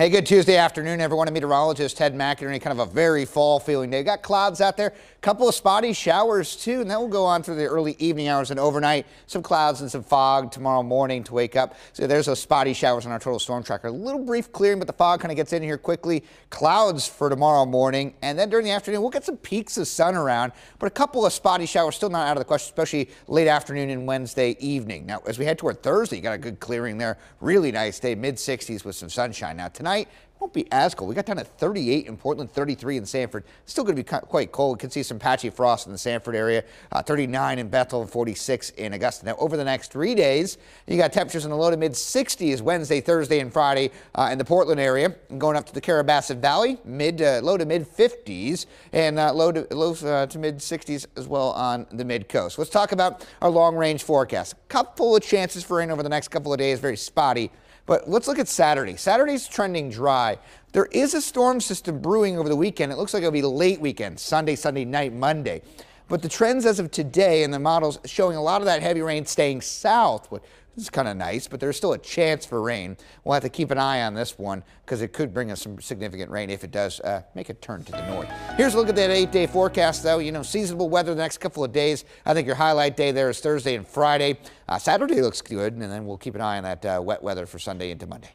Hey, good Tuesday afternoon, everyone. I'm meteorologist Ted McInerney. Kind of a very fall feeling day. Got clouds out there, a couple of spotty showers too, and that will go on through the early evening hours and overnight. Some clouds and some fog tomorrow morning to wake up. So there's those spotty showers on our total storm tracker. A little brief clearing, but the fog kind of gets in here quickly. Clouds for tomorrow morning, and then during the afternoon, we'll get some peeks of sun around, but a couple of spotty showers still not out of the question, especially late afternoon and Wednesday evening. Now, as we head toward Thursday, you got a good clearing there. Really nice day, mid 60s with some sunshine. Now, tonight, won't be as cold. We got down to 38 in Portland, 33 in Sanford. Still going to be quite cold. Can see some patchy frost in the Sanford area. Uh, 39 in Bethel, 46 in Augusta. Now, over the next three days, you got temperatures in the low to mid 60s Wednesday, Thursday, and Friday uh, in the Portland area. And going up to the Carrabassett Valley, mid uh, low to mid 50s and uh, low to low uh, to mid 60s as well on the mid coast. Let's talk about our long range forecast. A couple of chances for rain over the next couple of days, very spotty. But let's look at Saturday. Saturday's trending dry. There is a storm system brewing over the weekend. It looks like it'll be late weekend, Sunday, Sunday night, Monday. But the trends as of today and the models showing a lot of that heavy rain staying south, is kind of nice, but there's still a chance for rain. We'll have to keep an eye on this one because it could bring us some significant rain if it does uh, make a turn to the north. Here's a look at that eight-day forecast, though. You know, seasonable weather the next couple of days. I think your highlight day there is Thursday and Friday. Uh, Saturday looks good, and then we'll keep an eye on that uh, wet weather for Sunday into Monday.